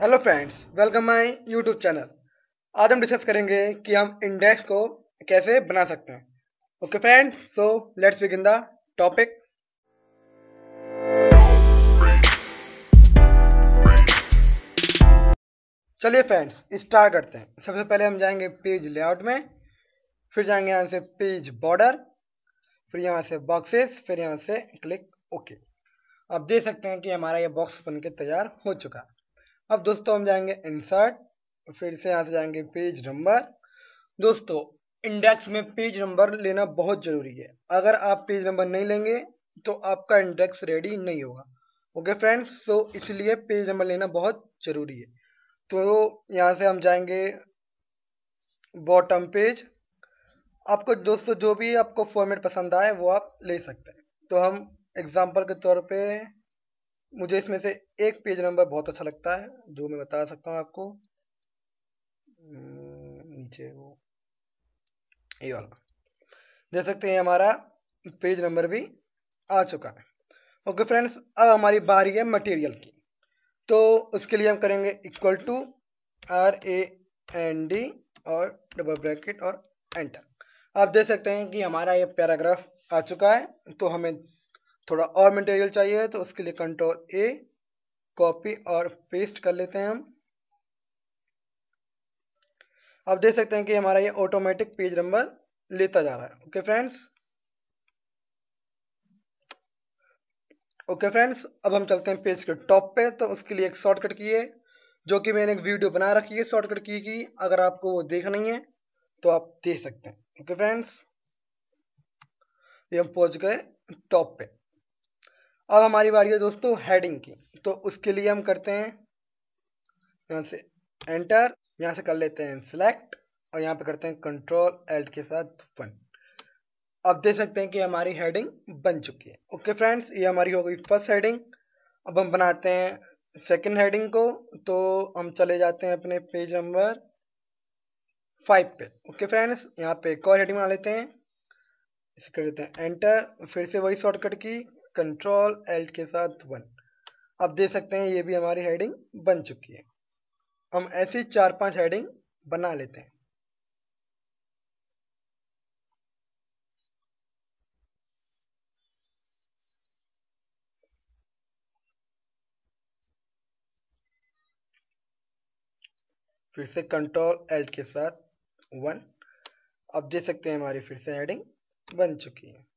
Friends welcome my YouTube channel आज हम discuss करेंगे कि हम इंडेक्स को कैसे बना सकते हैं। Okay friends so let's begin the topic चलिए फ्रेंड्स स्टार्ट करते हैं। सबसे पहले हम जाएँगे पेज लेआउट में, फिर जाएँगे यहाँ से पेज बॉर्डर फिर यहाँ से बॉक्सेस फिर यहाँ से क्लिक ओके आप देख सकते हैं कि हमारा ये बॉक्स बनके तैयार हो चुका। अब दोस्तों हम जाएँगे इंसर्ट फिर से यहाँ से जाएँगे पेज नंबर दोस्तों इंडेक्स में पेज नंबर लेना बहुत ज़रूरी है। अगर आप पेज नंबर नहीं लेंगे तो आपका इंडेक्स रेडी नहीं होगा। ओके फ्रेंड्स तो इसलिए पेज नंबर लेना बहुत ज़रूरी है। तो यहाँ से हम जाएँगे बॉटम पेज आपको दोस्तों, जो भी आपको फॉर्मेट पसंद आए, वो आप ले सकते हैं। तो हम एग्ज़ाम्पल के तौर पे मुझे इसमें से एक पेज नंबर बहुत अच्छा लगता है जो मैं बता सकता हूँ आपको। हम्म, नीचे वो ये वाला। देख सकते हैं हमारा पेज नंबर भी आ चुका है। ओके फ्रेंड्स अब हमारी बारी है मटेरियल की। तो उसके लिए हम करेंगे equal to R A N D और डबल ब्रैकेट और एंटर आप देख सकते हैं कि हमारा ये पैराग्राफ आ चुका है तो हमें थोड़ा और मटेरियल चाहिए तो उसके लिए कंट्रोल ए कॉपी और पेस्ट कर लेते हैं हम। अब देख सकते हैं कि हमारा ये ऑटोमेटिक पेज नंबर लेता जा रहा है। ओके फ्रेंड्स ओके फ्रेंड्स अब हम चलते हैं पेज के टॉप पे। तो उसके लिए एक शॉर्टकट की है, जो कि मैंने एक वीडियो बना रखी है शॉर्टकट की की अगर आपको वो देखनी है तो आप देख सकते हैं। ओके फ्रेंड्स ये हम पहुँच गए टॉप पे। अब हमारी बारी है दोस्तों हेडिंग की। तो उसके लिए हम करते हैं, यहाँ से एंटर यहाँ से कर लेते हैं सिलेक्ट और यहाँ पे करते हैं कंट्रोल एल्ट के साथ वन अब देख सकते हैं कि हमारी हेडिंग बन चुकी है। ओके फ्रेंड्स ये हमारी हो गई फ़र्स्ट हेडिंग अब हम बनाते हैं सेकंड हेडिंग को। तो हम चले जाते हैं अपने पेज नंबर फाइव पे। ओके फ्रेंड्स यहाँ पे एक और हेडिंग बना लेते हैं। इसे कर देते हैं एंटर फिर से वही शॉर्टकट की। कंट्रोल एल्ट के साथ वन अब देख सकते हैं ये भी हमारी हेडिंग बन चुकी है। हम ऐसी चार पाँच हेडिंग बना लेते हैं। फिर से कंट्रोल एल्ट के साथ वन अब देख सकते हैं हमारी फिर से हेडिंग बन चुकी है।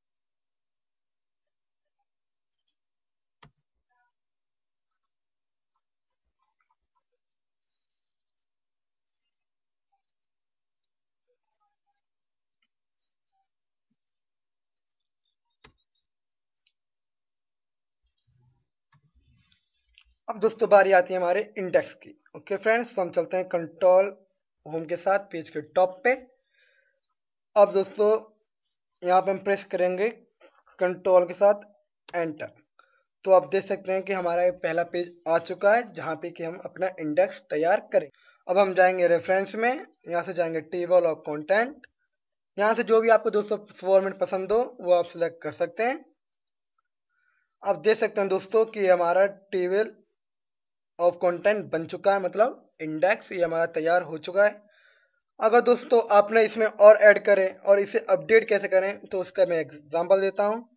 अब दोस्तों, बारी आती है हमारे इंडेक्स की। ओके फ्रेंड्स तो हम चलते हैं कंट्रोल होम के साथ पेज के टॉप पे। अब दोस्तों, यहाँ पे हम प्रेस करेंगे कंट्रोल के साथ एंटर तो आप देख सकते हैं कि हमारा ये पहला पेज आ चुका है, जहाँ पे कि हम अपना इंडेक्स तैयार करें। अब हम जाएँगे रेफरेंस में, यहाँ से जाएँगे टेबल ऑफ़ कंटेंट यहाँ से जो भी आपको दोस्तों फॉर्मेट पसंद हो, वो आप सिलेक्ट कर सकते हैं। आप देख सकते हैं दोस्तों कि हमारा टेबल ऑफ़ कंटेंट बन चुका है मतलब इंडेक्स ये हमारा तैयार हो चुका है। अगर दोस्तों आपने इसमें और ऐड करें और इसे अपडेट कैसे करें तो उसका मैं एग्जांपल देता हूँ।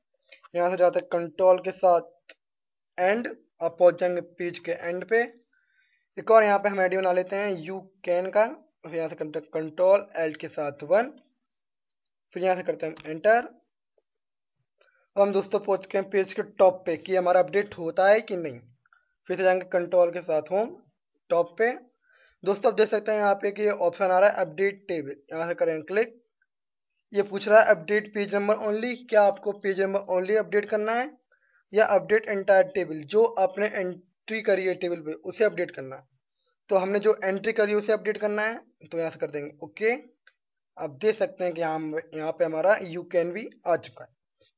यहाँ से जाते कंट्रोल के साथ एंड आप पहुँच जाएँगे पेज के एंड पे। एक और यहाँ पे हम एडियो बना लेते हैं यू कैन का। फिर यहाँ से करते हैं कंट्रोल एल्ट के साथ वन फिर यहाँ से करते हैं एंटर अब हम दोस्तों पहुँच के पेज के टॉप पे कि हमारा अपडेट होता है कि नहीं। फिर से जाएँगे कंट्रोल के साथ होम टॉप पे। दोस्तों आप देख सकते हैं यहाँ पे कि ऑप्शन आ रहा है अपडेट टेबल यहाँ से करें क्लिक ये पूछ रहा है अपडेट पेज नंबर ओनली क्या आपको पेज नंबर ओनली अपडेट करना है? या अपडेट एंटायर टेबल जो आपने एंट्री करी है टेबल पे, उसे अपडेट करना तो हमने जो एंट्री करी है, उसे अपडेट करना है। तो यहाँ से कर देंगे ओके आप देख सकते हैं कि यहाँ यहाँ पे हमारा यू कैन भी आ चुका है।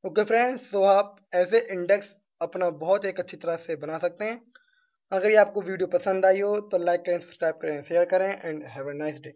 ओके फ्रेंड्स तो आप ऐसे इंडेक्स अपना बहुत एक अच्छी तरह से बना सकते हैं। अगर ये आपको वीडियो पसंद आई हो तो लाइक करें, सब्सक्राइब करें शेयर करें and have a nice day